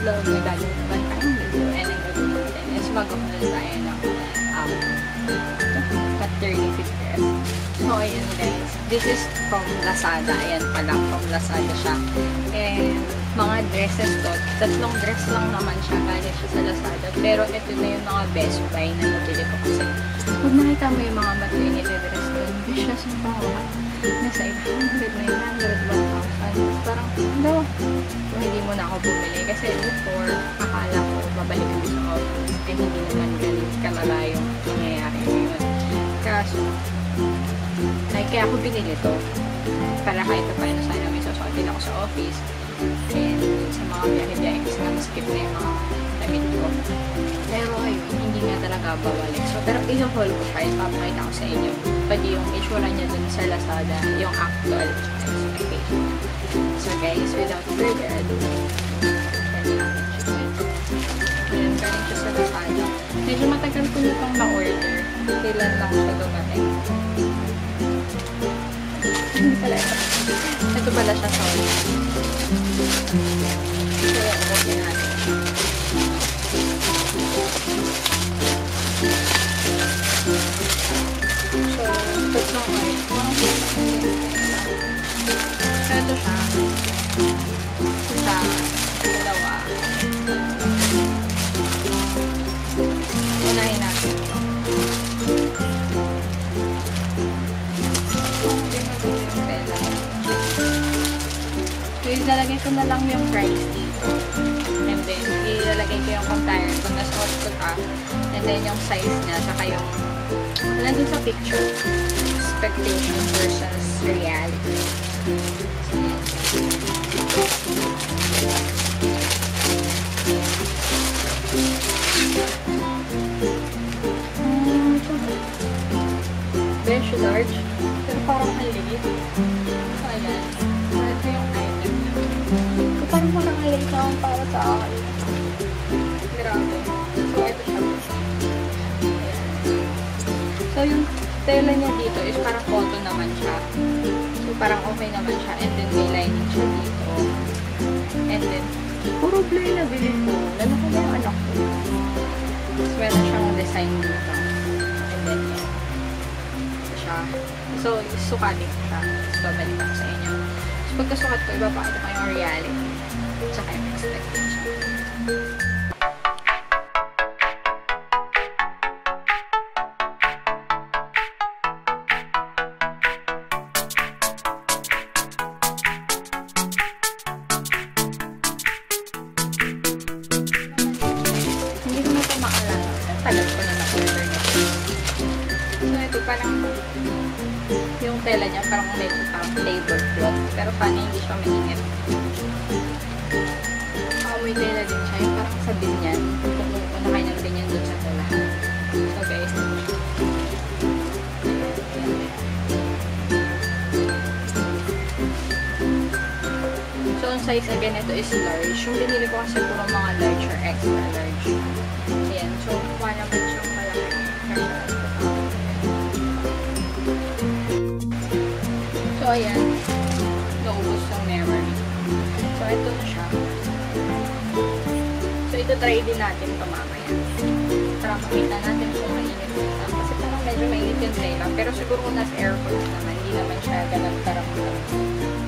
vlog, nagagawin naman tayong video and ang gagawin natin is mag-haul tayo ng um, maternity dress. So ayan guys, this is from Lazada. Ayan pala, from Lazada siya. And mga dresses to. Tatlong dress lang naman siya. Galing siya sa Lazada. Pero ito na yung mga best buy na nabili ko. Kasi pag nakita mo yung mga maternity dress doon, vicious yung bawa. Nasa 800, 900, 1,000. Parang, ano, kung hindi mo na ako bumili. Kasi before, akala ko babalik ako sa office. Eh, hindi naman ganun kalala yung nangyayari ngayon. Kaso, like, kaya ako binili to. Para kahit pa paano sana may susuotin ako sa office. And sa mga biyahe-biyahe kasi nga maskip na yung mga damit ko. Pero ayun, hindi nga talaga babalik. So, pero i-haul ko siya, ipapakita ko sa inyo. Pwede yung itsura niya dun sa Lazada, yung actual specification. So guys, without further ado, Ayan, galing siya sa Lazada. Medyo matagal ko na itong na-order. Kailan lang siya dumating. Ito. Pala siya, sorry. Kaya So, ilalagay ko na lang yung price dito. And then, ilalagay ko yung compare kung nasuot ko ka. And then, yung size niya, saka yung nandun sa picture. Expectation versus reality. Yan. Hmm, large. Pero parang ang para sa akin. Grabe. So, ito siya. So, yung tela niya dito is parang cotton naman siya. So, parang okay naman siya. And then, may lining siya dito. And then, puro blur na bilhin ko. Lalo ko ba yung anak ko? Tapos, meron siyang design dito. And then. Ito. So, sukatin ko siya. Tapos, babalik ako sa inyo. So, pagkasukat ko, ibapakita ko yung reality. Tsaka yung expectation. Hindi ko na ito maalala. Tagal ko na na-order. So, ito parang yung tela niya parang may parang labor cloth. Pero paano hindi siya mainit. May tela din siya. Yung parang sa binyan. Kung pupunakay ng binyan dun sa telahan. So, guys. So, ang size again, ito is large. Yung binili ko kasi puro mga large or extra large. Ayan. So, kuha naman siyang malaki. So, ayan. Naubos yung memory. So, ito na siya. So, ito try din natin ito mamaya. Para makita natin kung mainit ito. Kasi parang medyo mainit yung tela. Pero siguro kung nasa airport naman, hindi naman siya ganun karamdam.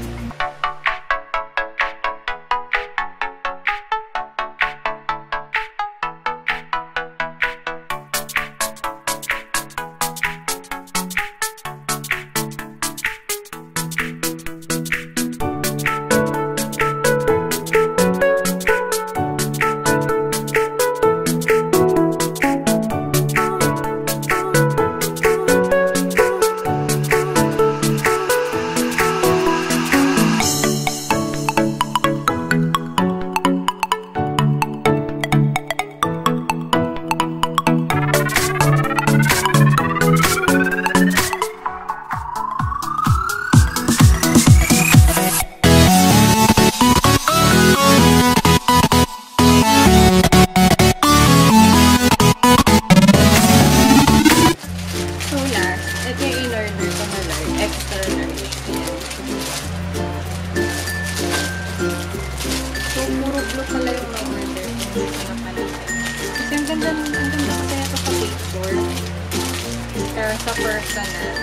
Personal.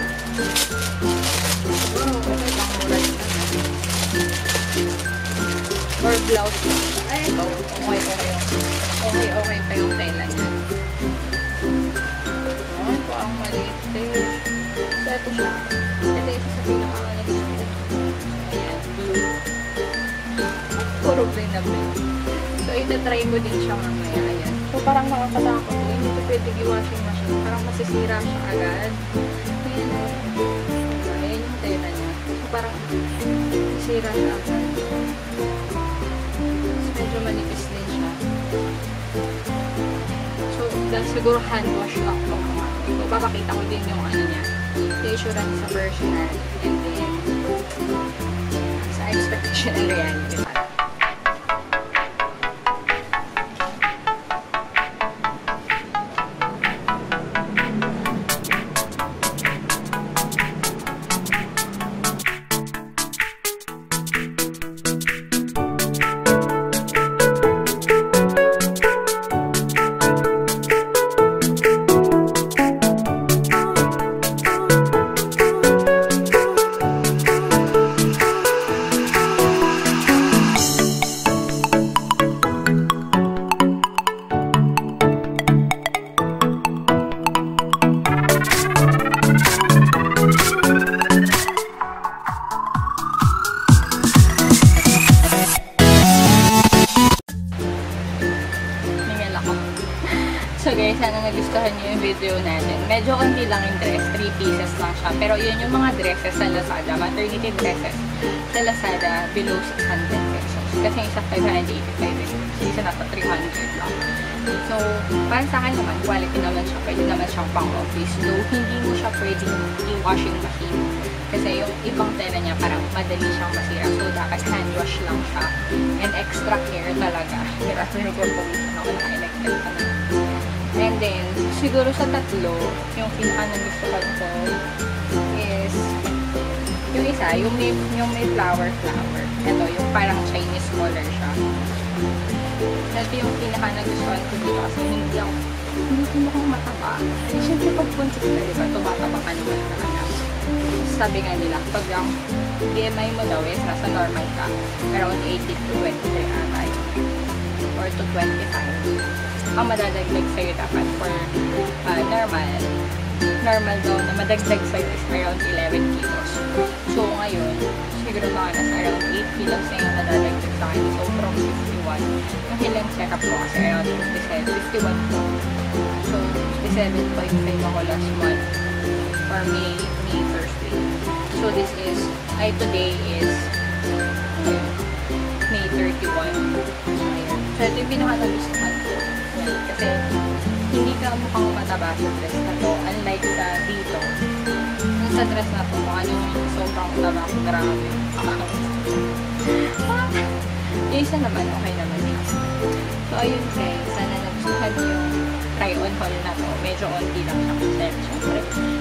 Siguro, okay lang mura din naman. Or blouse. Ay, ito. Okay, okay okay, okay pa yung niya. Ay, parang maliit din. So, ito siya. Ito yung sa pinakamaliit ko. Ayan, blue. Puro plain na plain. So, itatry mo din siya mamaya. Ayan. So, parang nakakatakot. Eh. Hindi ito pwede i-washing machine. Parang masisira siya agad. Ayan. So, ayan yung tela niya. So, parang masisira siya agad. So, medyo manipis din siya. So, dahil siguro hand wash up ko mga. So, papakita ko din yung ano niya. The assurance sa personal. And then, sa expectation and reality. Video natin. Medyo konti lang yung dress, 3 pieces lang siya. Pero yun yung mga dresses sa Lazada, maternity dresses sa Lazada below 600 pesos. Kasi isa 585 pesos, isa na pa 300 lang. So, para sa akin naman, quality naman siya. Pwede naman siyang pang office. Though, hindi mo siya pwedeng i-washing machine. Kasi yung ibang tela niya parang madali siyang masira. So, dapat hand wash lang siya. And extra care talaga. After nag-promotion ako, naka-elected ka na. And then, siguro sa tatlo, yung pinaka nagustuhan ko is yung isa, yung may, yung may flower flower. Ito, yung parang Chinese smaller siya. Ito yung pinaka nagustuhan ko dito kasi hindi ako, hindi ko mukhang mataba. Kasi syempre pag buntis ka, diba, tumataba ka naman na anak. Sabi nga nila, pag ang BMI mo daw is nasa normal ka, around 18 to 23 ata to 25 ang madadagdag sa'yo dapat for uh, normal. Normal daw na madagdag sa'yo is around 11 kilos. So, ngayon, siguro mga nasa around 8 kilos na yung nadadagdag sa. So, from 51. Yung ilang check-up ko kasi around 57, 51 po. So, 57.5 ako last month for May, May Thursday. So, this is, ay today is May 31. So, ito yung pinaka-nagustuhan ko. Kasi, hindi ka mukhang mataba sa dress na to. Unlike sa dito. Sa dress na to, mukha yung sobrang taba ko. Grabe. yung isa naman, okay naman. So, ayun guys. Sana nagustuhan yung try-on haul na to. Medyo onti lang siya. Kasi,